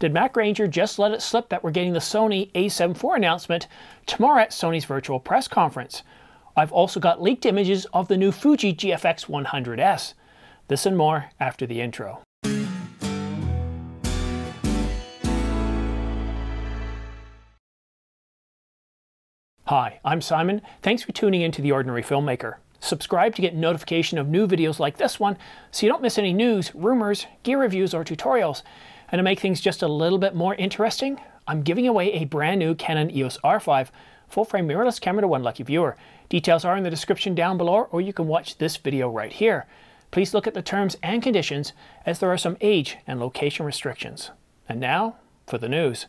Did Matt Granger just let it slip that we're getting the Sony a7 IV announcement tomorrow at Sony's virtual press conference? I've also got leaked images of the new Fuji GFX 100S. This and more after the intro. Hi, I'm Simon. Thanks for tuning in to The Ordinary Filmmaker. Subscribe to get notification of new videos like this one so you don't miss any news, rumors, gear reviews, or tutorials. And to make things just a little bit more interesting, I'm giving away a brand new Canon EOS R5 full-frame mirrorless camera to one lucky viewer. Details are in the description down below or you can watch this video right here. Please look at the terms and conditions as there are some age and location restrictions. And now for the news.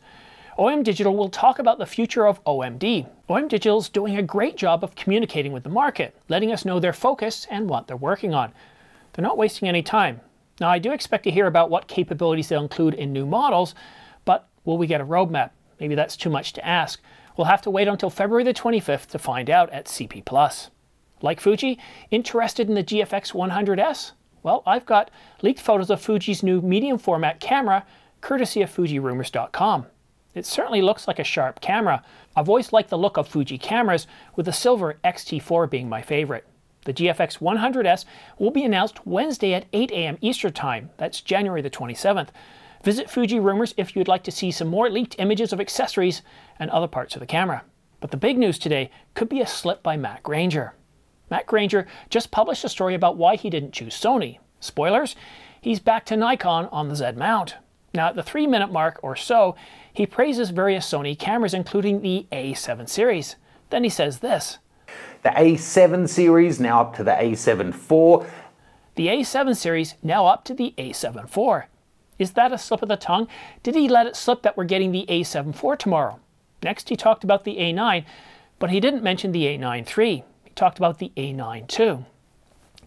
OM Digital will talk about the future of OMD. OM Digital is doing a great job of communicating with the market, letting us know their focus and what they're working on. They're not wasting any time. Now, I do expect to hear about what capabilities they'll include in new models, but will we get a roadmap? Maybe that's too much to ask. We'll have to wait until February the 25th to find out at CP+. Like Fuji, interested in the GFX 100S? Well, I've got leaked photos of Fuji's new medium format camera, courtesy of FujiRumors.com. It certainly looks like a sharp camera. I've always liked the look of Fuji cameras, with the silver X-T4 being my favorite. The GFX 100S will be announced Wednesday at 8 a.m. Eastern Time. That's January the 27th. Visit Fuji Rumors if you'd like to see some more leaked images of accessories and other parts of the camera. But the big news today could be a slip by Matt Granger. Matt Granger just published a story about why he didn't choose Sony. Spoilers, he's back to Nikon on the Z mount. Now at the three minute mark or so, he praises various Sony cameras including the A7 series. Then he says this, the A7 series now up to the A7 IV. The A7 series now up to the A7 IV. Is that a slip of the tongue? Did he let it slip that we're getting the A7 IV tomorrow? Next he talked about the A9, but he didn't mention the A9 III. He talked about the A9 II.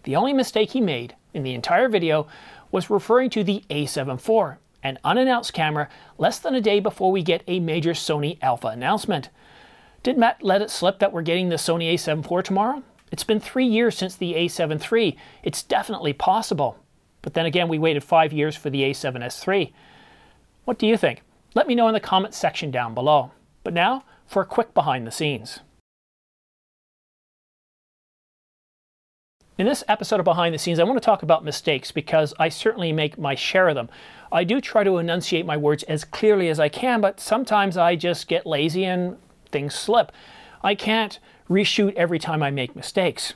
The only mistake he made in the entire video was referring to the A7 IV, an unannounced camera less than a day before we get a major Sony Alpha announcement. Did Matt let it slip that we're getting the Sony a7 IV tomorrow? It's been three years since the a7 III. It's definitely possible. But then again, we waited five years for the a7S III. What do you think? Let me know in the comments section down below. But now, for a quick behind the scenes. In this episode of Behind the Scenes, I want to talk about mistakes because I certainly make my share of them. I do try to enunciate my words as clearly as I can, but sometimes I just get lazy and things slip. I can't reshoot every time I make mistakes.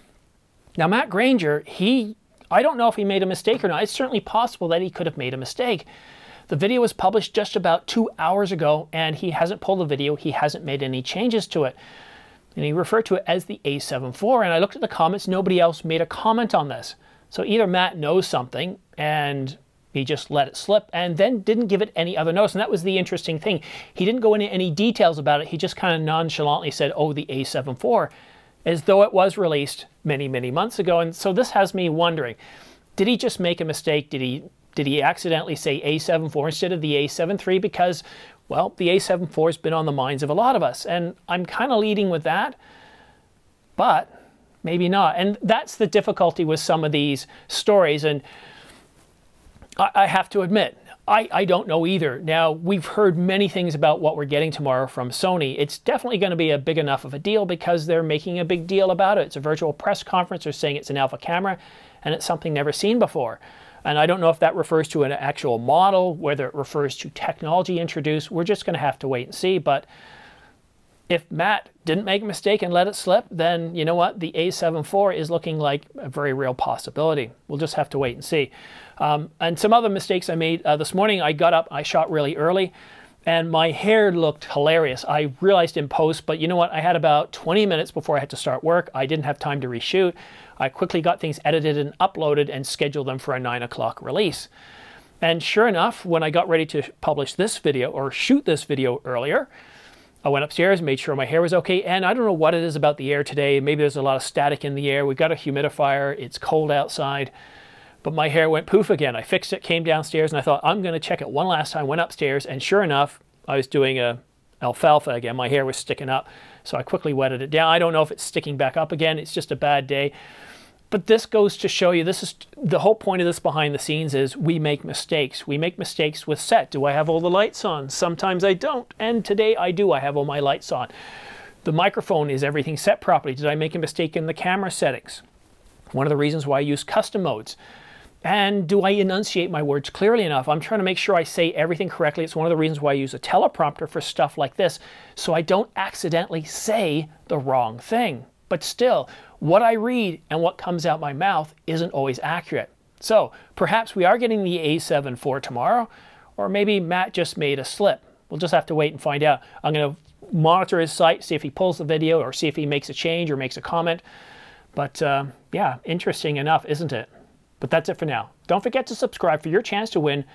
Now, Matt Granger, he, I don't know if he made a mistake or not. It's certainly possible that he could have made a mistake. The video was published just about two hours ago, and he hasn't pulled the video. He hasn't made any changes to it. And he referred to it as the A7 IV, and I looked at the comments. Nobody else made a comment on this. So either Matt knows something and he just let it slip and then didn't give it any other notice. And that was the interesting thing. He didn't go into any details about it. He just kind of nonchalantly said, oh, the A7 IV, as though it was released many, many months ago. And so this has me wondering, did he just make a mistake? Did he did he accidentally say A7 IV instead of the A7 III? Because, well, the A7 IV has been on the minds of a lot of us. And I'm kind of leading with that, but maybe not. And that's the difficulty with some of these stories. And I, I have to admit, I, I, don't know either. Now, we've heard many things about what we're getting tomorrow from Sony. It's definitely going to be a big enough of a deal because they're making a big deal about it. It's a virtual press conference. They're saying it's an alpha camera and it's something never seen before. And I don't know if that refers to an actual model, whether it refers to technology introduced. We're just going to have to wait and see. But if Matt didn't make a mistake and let it slip, then you know what? The A7 IV is looking like a very real possibility. We'll just have to wait and see. Um, and some other mistakes I made uh, this morning, I got up, I shot really early, and my hair looked hilarious. I realized in post, but you know what? I had about 20 minutes before I had to start work. I didn't have time to reshoot. I quickly got things edited and uploaded and scheduled them for a 9 o'clock release. And sure enough, when I got ready to publish this video or shoot this video earlier, I went upstairs, made sure my hair was okay, and I don't know what it is about the air today. Maybe there's a lot of static in the air. We've got a humidifier. It's cold outside. But my hair went poof again. I fixed it, came downstairs, and I thought, I'm going to check it one last time. Went upstairs, and sure enough, I was doing a alfalfa again. My hair was sticking up. So I quickly wetted it down. I don't know if it's sticking back up again. It's just a bad day. But this goes to show you this is the whole point of this behind the scenes is we make mistakes. We make mistakes with set. Do I have all the lights on? Sometimes I don't. And today I do. I have all my lights on. The microphone is everything set properly. Did I make a mistake in the camera settings? One of the reasons why I use custom modes. And do I enunciate my words clearly enough? I'm trying to make sure I say everything correctly. It's one of the reasons why I use a teleprompter for stuff like this, so I don't accidentally say the wrong thing. But still, what I read and what comes out my mouth isn't always accurate. So perhaps we are getting the A7 IV tomorrow, or maybe Matt just made a slip. We'll just have to wait and find out. I'm going to monitor his site, see if he pulls the video or see if he makes a change or makes a comment. But uh, yeah, interesting enough, isn't it? But that's it for now. Don't forget to subscribe for your chance to win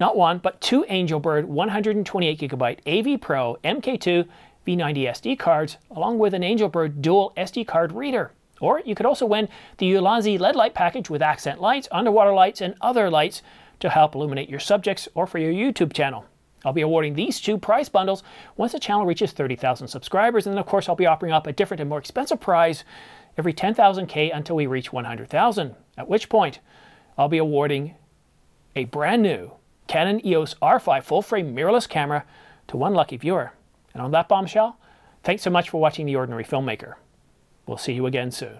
not one, but two Angelbird 128 gigabyte AV Pro MK2 V90 SD cards, along with an Angelbird dual SD card reader. Or you could also win the Ulanzi LED light package with accent lights, underwater lights, and other lights to help illuminate your subjects or for your YouTube channel. I'll be awarding these two prize bundles once the channel reaches 30,000 subscribers, and then of course I'll be offering up a different and more expensive prize every 10,000K until we reach 100,000, at which point I'll be awarding a brand new Canon EOS R5 full-frame mirrorless camera to one lucky viewer. And on that bombshell, thanks so much for watching The Ordinary Filmmaker. We'll see you again soon.